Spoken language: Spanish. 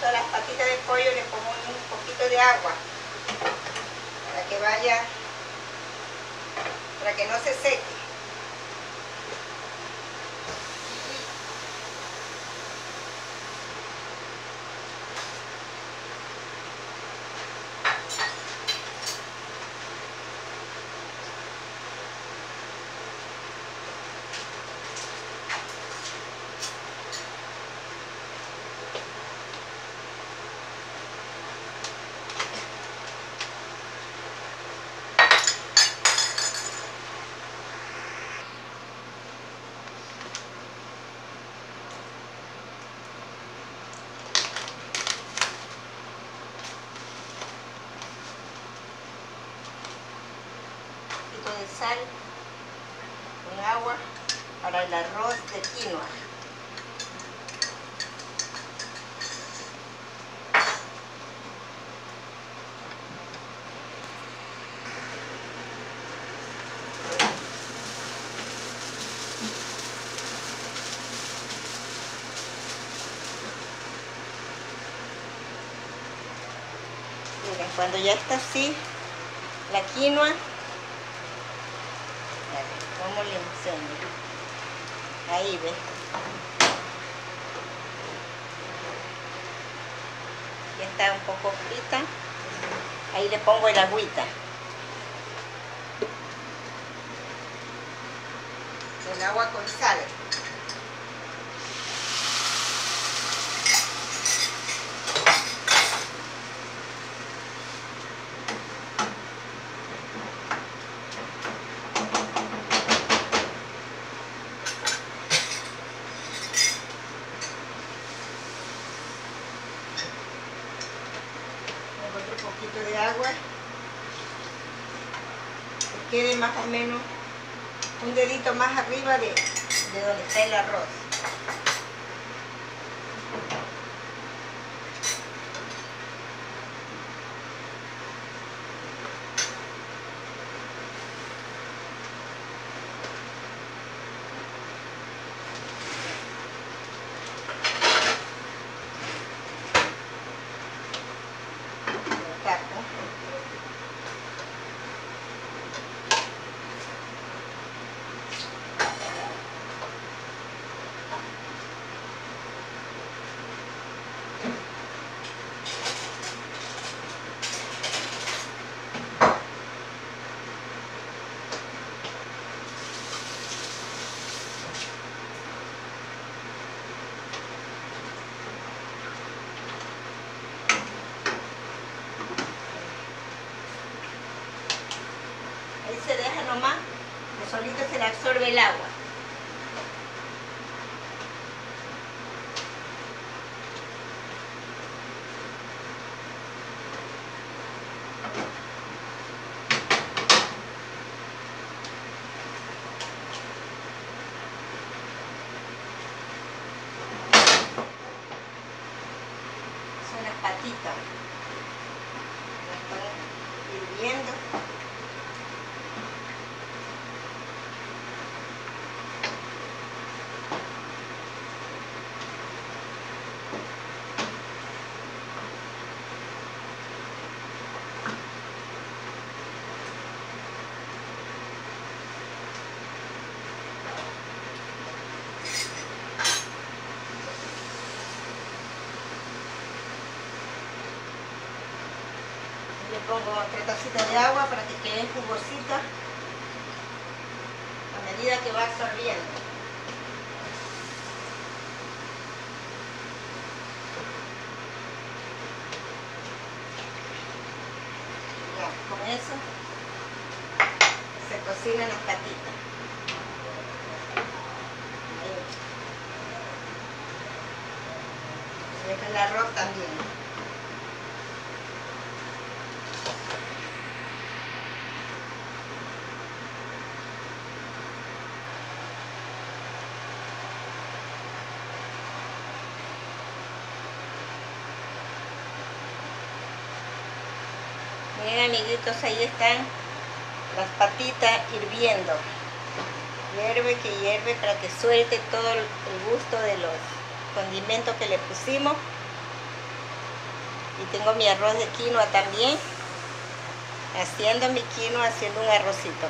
todas las patitas de pollo le pongo un poquito de agua para que vaya, para que no se seque. Sal con agua para el arroz de quinoa. Cuando ya está así la quinoa, Ahí ve. Ya está un poco frita. Ahí le pongo el agüita. El agua con sal. De agua que quede más o menos un dedito más arriba de, de donde está el arroz Lo tapo. Ahí se deja nomás, que solito se le absorbe el agua. Son las patitas. Las hirviendo. Le pongo otra tacita de agua para que quede jugosita a medida que va absorbiendo. Con eso se cocinan las patitas. Ahí. Deja el arroz también. Miren amiguitos, ahí están las patitas hirviendo. Hierve que hierve para que suelte todo el gusto de los condimentos que le pusimos. Y tengo mi arroz de quinoa también. Haciendo mi quinoa, haciendo un arrocito.